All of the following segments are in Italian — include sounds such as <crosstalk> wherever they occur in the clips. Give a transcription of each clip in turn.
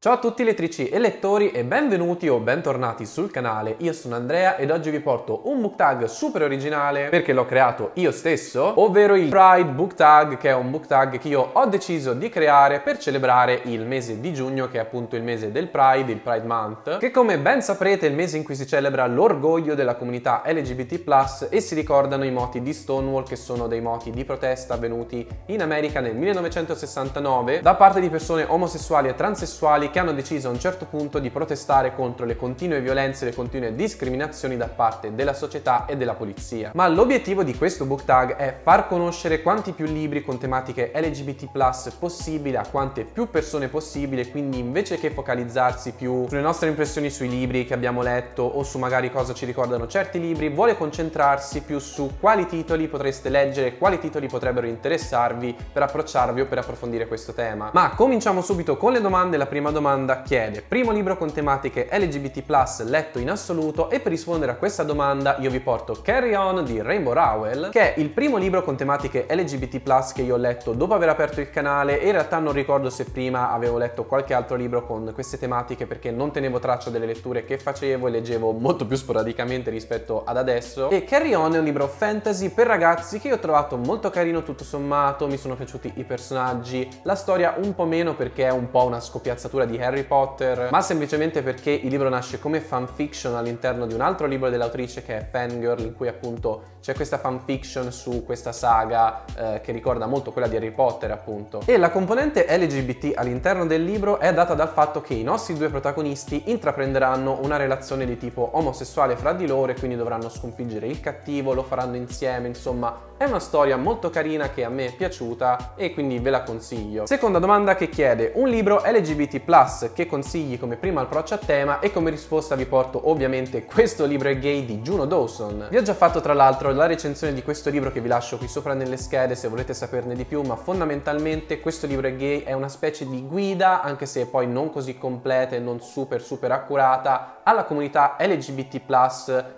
Ciao a tutti lettrici e lettori e benvenuti o bentornati sul canale, io sono Andrea ed oggi vi porto un book tag super originale perché l'ho creato io stesso, ovvero il Pride Book Tag che è un book tag che io ho deciso di creare per celebrare il mese di giugno che è appunto il mese del Pride, il Pride Month, che come ben saprete è il mese in cui si celebra l'orgoglio della comunità LGBT+, e si ricordano i moti di Stonewall che sono dei moti di protesta avvenuti in America nel 1969 da parte di persone omosessuali e transessuali che hanno deciso a un certo punto di protestare contro le continue violenze e le continue discriminazioni da parte della società e della polizia. Ma l'obiettivo di questo book tag è far conoscere quanti più libri con tematiche LGBT possibile a quante più persone possibile, quindi invece che focalizzarsi più sulle nostre impressioni sui libri che abbiamo letto o su magari cosa ci ricordano certi libri, vuole concentrarsi più su quali titoli potreste leggere, quali titoli potrebbero interessarvi per approcciarvi o per approfondire questo tema. Ma cominciamo subito con le domande. La prima domanda domanda chiede primo libro con tematiche LGBT+, letto in assoluto e per rispondere a questa domanda io vi porto Carry On di Rainbow Rowell, che è il primo libro con tematiche LGBT+, che io ho letto dopo aver aperto il canale e in realtà non ricordo se prima avevo letto qualche altro libro con queste tematiche perché non tenevo traccia delle letture che facevo e leggevo molto più sporadicamente rispetto ad adesso. E Carry On è un libro fantasy per ragazzi che io ho trovato molto carino tutto sommato, mi sono piaciuti i personaggi, la storia un po' meno perché è un po' una scoppiazzatura di Harry Potter, ma semplicemente perché il libro nasce come fanfiction all'interno di un altro libro dell'autrice che è Fangirl, in cui appunto c'è questa fanfiction su questa saga eh, che ricorda molto quella di Harry Potter appunto. E la componente LGBT all'interno del libro è data dal fatto che i nostri due protagonisti intraprenderanno una relazione di tipo omosessuale fra di loro e quindi dovranno sconfiggere il cattivo, lo faranno insieme, insomma è una storia molto carina che a me è piaciuta e quindi ve la consiglio. Seconda domanda che chiede un libro LGBT che consigli come primo approccio a tema e come risposta vi porto ovviamente questo libro è gay di Juno Dawson. Vi ho già fatto tra l'altro la recensione di questo libro che vi lascio qui sopra nelle schede se volete saperne di più, ma fondamentalmente questo libro è gay è una specie di guida, anche se poi non così completa e non super super accurata, alla comunità LGBT+,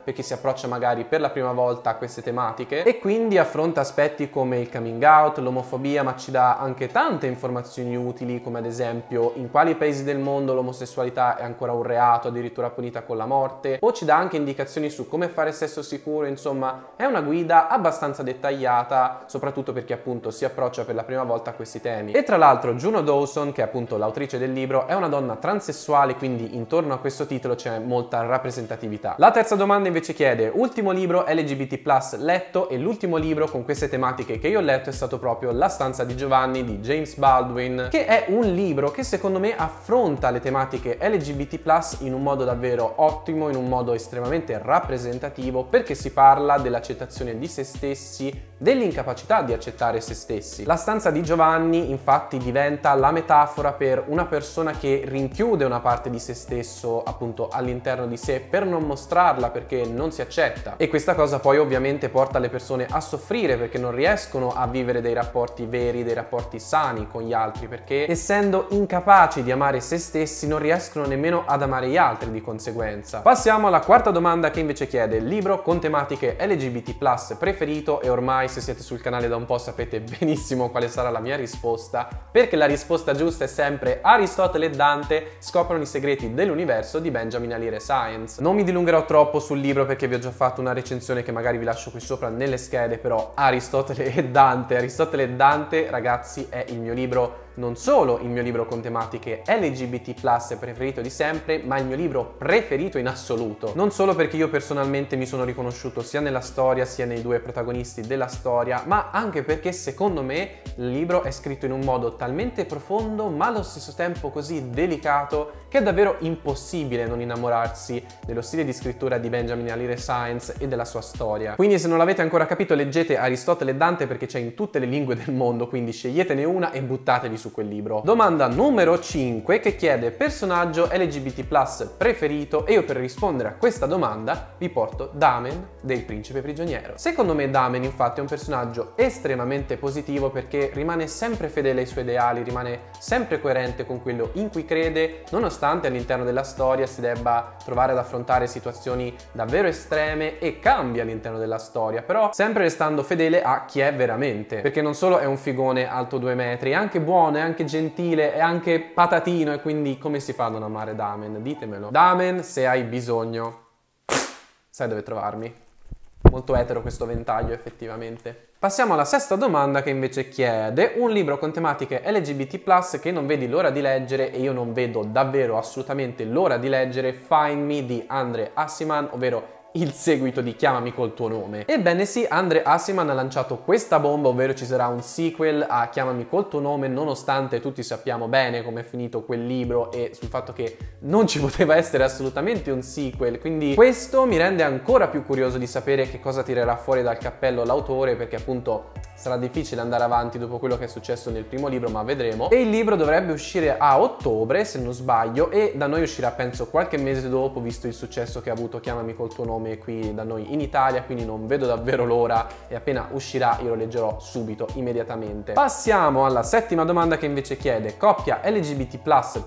per chi si approccia magari per la prima volta a queste tematiche e quindi a affronta aspetti come il coming out, l'omofobia, ma ci dà anche tante informazioni utili, come ad esempio in quali paesi del mondo l'omosessualità è ancora un reato, addirittura punita con la morte, o ci dà anche indicazioni su come fare sesso sicuro, insomma è una guida abbastanza dettagliata, soprattutto perché appunto si approccia per la prima volta a questi temi. E tra l'altro Juno Dawson, che è appunto l'autrice del libro, è una donna transessuale, quindi intorno a questo titolo c'è molta rappresentatività. La terza domanda invece chiede, ultimo libro LGBT+, letto e l'ultimo libro libro con queste tematiche che io ho letto è stato proprio La stanza di Giovanni di James Baldwin, che è un libro che secondo me affronta le tematiche LGBT+, in un modo davvero ottimo, in un modo estremamente rappresentativo, perché si parla dell'accettazione di se stessi, dell'incapacità di accettare se stessi. La stanza di Giovanni infatti diventa la metafora per una persona che rinchiude una parte di se stesso appunto all'interno di sé per non mostrarla perché non si accetta e questa cosa poi ovviamente porta le persone a soffrire perché non riescono a vivere dei rapporti veri, dei rapporti sani con gli altri, perché essendo incapaci di amare se stessi non riescono nemmeno ad amare gli altri di conseguenza. Passiamo alla quarta domanda che invece chiede libro con tematiche LGBT+, preferito e ormai se siete sul canale da un po' sapete benissimo quale sarà la mia risposta, perché la risposta giusta è sempre Aristotele e Dante scoprono i segreti dell'universo di Benjamin Alire Science. Non mi dilungherò troppo sul libro perché vi ho già fatto una recensione che magari vi lascio qui sopra nelle schede, però Aristotele e Dante. Aristotele e Dante, ragazzi, è il mio libro non solo il mio libro con tematiche LGBT preferito di sempre, ma il mio libro preferito in assoluto. Non solo perché io personalmente mi sono riconosciuto sia nella storia sia nei due protagonisti della storia, ma anche perché secondo me il libro è scritto in un modo talmente profondo ma allo stesso tempo così delicato che è davvero impossibile non innamorarsi dello stile di scrittura di Benjamin Alire Science e della sua storia. Quindi se non l'avete ancora capito leggete Aristotele e Dante perché c'è in tutte le lingue del mondo, quindi sceglietene una e buttatevi su quel libro. Domanda numero 5 che chiede personaggio LGBT preferito e io per rispondere a questa domanda vi porto Damen del principe prigioniero. Secondo me Damen infatti è un personaggio estremamente positivo perché rimane sempre fedele ai suoi ideali, rimane sempre coerente con quello in cui crede, nonostante all'interno della storia si debba trovare ad affrontare situazioni davvero estreme e cambia all'interno della storia, però sempre restando fedele a chi è veramente, perché non solo è un figone alto due metri, è anche buono, è anche gentile, è anche patatino e quindi come si fa a non amare Damen? Ditemelo. Damen, se hai bisogno, sai dove trovarmi. Molto etero questo ventaglio effettivamente. Passiamo alla sesta domanda che invece chiede un libro con tematiche LGBT+, che non vedi l'ora di leggere e io non vedo davvero assolutamente l'ora di leggere Find Me di Andre Assiman, ovvero il seguito di Chiamami col tuo nome. Ebbene sì, Andre Assiman ha lanciato questa bomba, ovvero ci sarà un sequel a Chiamami col tuo nome, nonostante tutti sappiamo bene come è finito quel libro e sul fatto che non ci <laughs> poteva essere assolutamente un sequel, quindi questo mi rende ancora più curioso di sapere che cosa tirerà fuori dal cappello l'autore, perché appunto sarà difficile andare avanti dopo quello che è successo nel primo libro, ma vedremo. E il libro dovrebbe uscire a ottobre, se non sbaglio, e da noi uscirà penso qualche mese dopo, visto il successo che ha avuto Chiamami col tuo nome qui da noi in Italia, quindi non vedo davvero l'ora e appena uscirà io lo leggerò subito, immediatamente. Passiamo alla settima domanda che invece chiede coppia LGBT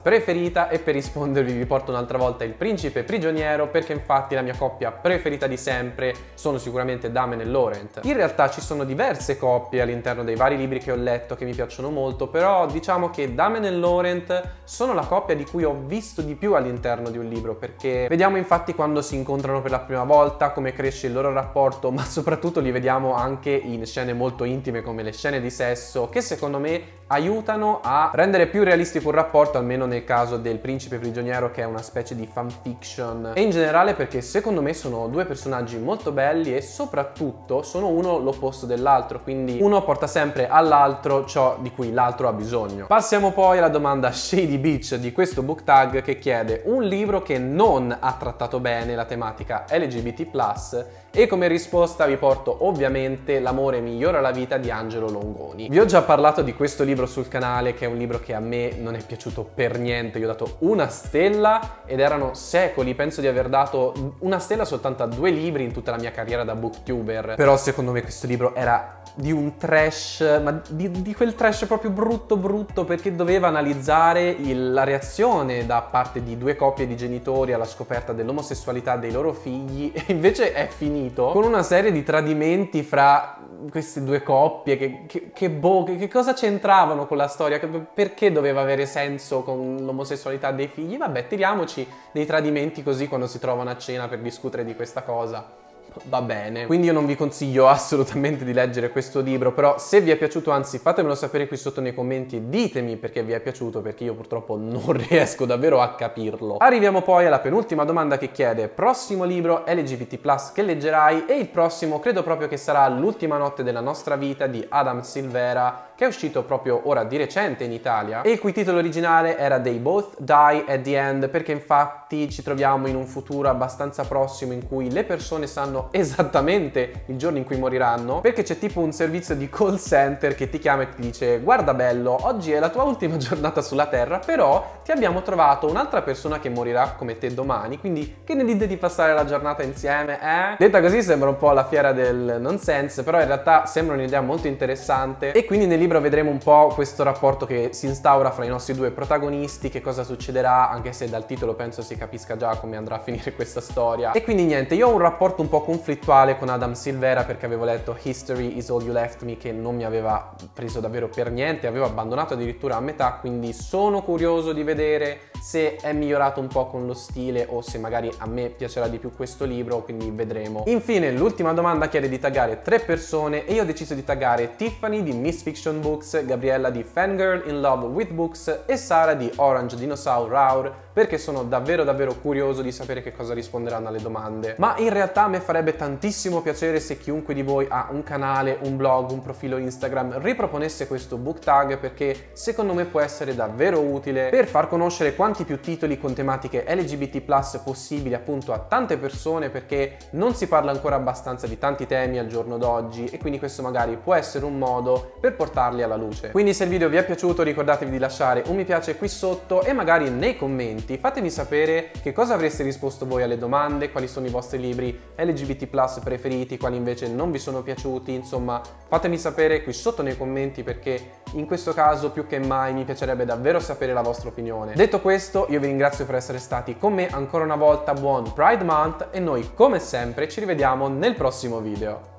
preferita e per rispondervi vi porto un'altra volta il principe prigioniero perché infatti la mia coppia preferita di sempre sono sicuramente Damen e Laurent. In realtà ci sono diverse coppie coppie all'interno dei vari libri che ho letto che mi piacciono molto, però diciamo che Damen e Laurent sono la coppia di cui ho visto di più all'interno di un libro, perché vediamo infatti quando si incontrano per la prima volta, come cresce il loro rapporto, ma soprattutto li vediamo anche in scene molto intime come le scene di sesso, che secondo me aiutano a rendere più realistico un rapporto, almeno nel caso del principe prigioniero che è una specie di fanfiction e in generale perché secondo me sono due personaggi molto belli e soprattutto sono uno l'opposto dell'altro, quindi uno porta sempre all'altro ciò di cui l'altro ha bisogno. Passiamo poi alla domanda Shady Beach di questo book tag che chiede un libro che non ha trattato bene la tematica LGBT+, e come risposta vi porto ovviamente L'amore migliora la vita di Angelo Longoni. Vi ho già parlato di questo libro sul canale che è un libro che a me non è piaciuto per niente, io ho dato una stella ed erano secoli, penso di aver dato una stella soltanto a due libri in tutta la mia carriera da booktuber, però secondo me questo libro era di un trash, ma di, di, quel trash proprio brutto brutto perché doveva analizzare il, la reazione da parte di due coppie di genitori alla scoperta dell'omosessualità dei loro figli. <laughs> E invece è finito con una serie di tradimenti fra queste due coppie che, che, che boh, che, che cosa c'entravano con la storia, perché doveva avere senso con l'omosessualità dei figli, vabbè tiriamoci dei tradimenti così quando si trovano a cena per discutere di questa cosa va bene. Quindi io non vi consiglio <laughs> assolutamente di leggere questo libro, però se vi è piaciuto, anzi fatemelo sapere qui sotto nei commenti e ditemi perché vi è piaciuto, perché io purtroppo non <laughs> riesco davvero a capirlo. Arriviamo poi alla penultima domanda che chiede prossimo libro LGBT+, che leggerai e il prossimo credo proprio che sarà L'ultima notte della nostra vita di Adam Silvera che è uscito proprio ora di recente in Italia e il cui titolo originale era They Both Die at the End perché infatti ci troviamo in un futuro abbastanza prossimo in cui le persone sanno esattamente il giorno in cui moriranno perché c'è tipo un servizio di call center che ti chiama e ti dice guarda bello oggi è la tua ultima <laughs> giornata sulla terra però ti abbiamo trovato un'altra persona che morirà come te domani quindi che ne dite di passare la giornata insieme eh? Detta così sembra un po' la fiera del nonsense però in realtà sembra un'idea molto interessante e quindi nel libro vedremo un po' questo rapporto che si instaura fra i nostri due protagonisti, che cosa succederà, anche se dal titolo penso si capisca già come andrà a finire questa storia. E quindi niente, io ho un rapporto un po' conflittuale con Adam Silvera perché avevo letto History is all you left me che non mi aveva preso davvero per niente, avevo abbandonato addirittura a metà, quindi sono curioso di vedere se è migliorato un po' con lo stile o se magari a me piacerà di più questo libro, quindi vedremo. Infine, l'ultima domanda chiede di taggare tre persone e io ho deciso di taggare Tiffany di Miss Fiction Books, Gabriella di Fangirl in Love with Books e Sara di Orange Dinosaur Roar perché sono davvero davvero curioso di sapere che cosa risponderanno alle domande. Ma in realtà a me farebbe tantissimo piacere se chiunque di voi ha un canale, un blog, un profilo Instagram riproponesse questo book tag perché secondo me può essere davvero utile per far conoscere quanto quanti più titoli con tematiche LGBT possibili appunto a tante persone perché non si parla ancora abbastanza di tanti temi al giorno d'oggi e quindi questo magari può essere un modo per portarli alla luce. Quindi se il video vi è piaciuto ricordatevi di lasciare un mi piace qui sotto e magari nei commenti fatemi sapere che cosa avreste risposto voi alle domande, quali sono i vostri libri LGBT preferiti, quali invece non vi sono piaciuti, insomma fatemi sapere qui sotto nei commenti perché in questo caso più che mai mi piacerebbe davvero sapere la vostra opinione. Detto questo, io vi ringrazio per essere stati con me ancora una volta, buon Pride Month e noi come sempre ci rivediamo nel prossimo video.